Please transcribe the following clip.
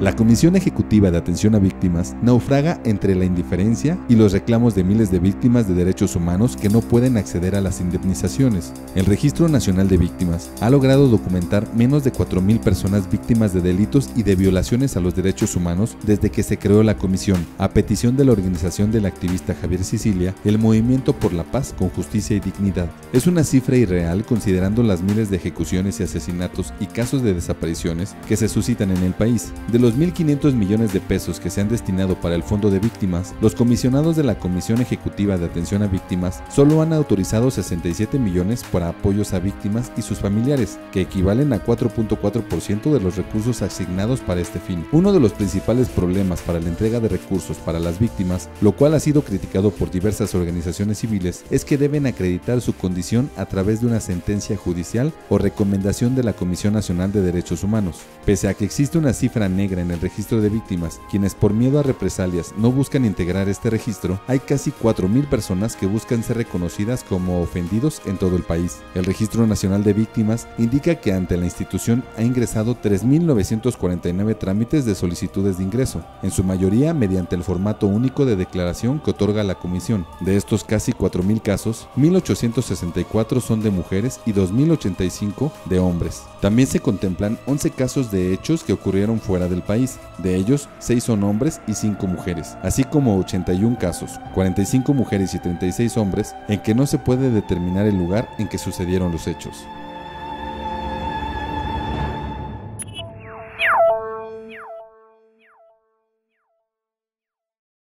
La Comisión Ejecutiva de Atención a Víctimas naufraga entre la indiferencia y los reclamos de miles de víctimas de derechos humanos que no pueden acceder a las indemnizaciones. El Registro Nacional de Víctimas ha logrado documentar menos de 4.000 personas víctimas de delitos y de violaciones a los derechos humanos desde que se creó la comisión, a petición de la organización del activista Javier Sicilia, el Movimiento por la Paz con Justicia y Dignidad. Es una cifra irreal considerando las miles de ejecuciones y asesinatos y casos de desapariciones que se suscitan en el país. De los 1.500 millones de pesos que se han destinado para el Fondo de Víctimas, los comisionados de la Comisión Ejecutiva de Atención a Víctimas solo han autorizado 67 millones para apoyos a víctimas y sus familiares, que equivalen a 4.4% de los recursos asignados para este fin. Uno de los principales problemas para la entrega de recursos para las víctimas, lo cual ha sido criticado por diversas organizaciones civiles, es que deben acreditar su condición a través de una sentencia judicial o recomendación de la Comisión Nacional de Derechos Humanos. Pese a que existe una cifra negra en el registro de víctimas, quienes por miedo a represalias no buscan integrar este registro, hay casi 4.000 personas que buscan ser reconocidas como ofendidos en todo el país. El Registro Nacional de Víctimas indica que ante la institución ha ingresado 3.949 trámites de solicitudes de ingreso, en su mayoría mediante el formato único de declaración que otorga la Comisión. De estos casi 4.000 casos, 1.864 son de mujeres y 2.085 de hombres. También se contemplan 11 casos de hechos que ocurrieron fuera del país, de ellos 6 son hombres y 5 mujeres, así como 81 casos, 45 mujeres y 36 hombres, en que no se puede determinar el lugar en que sucedieron los hechos.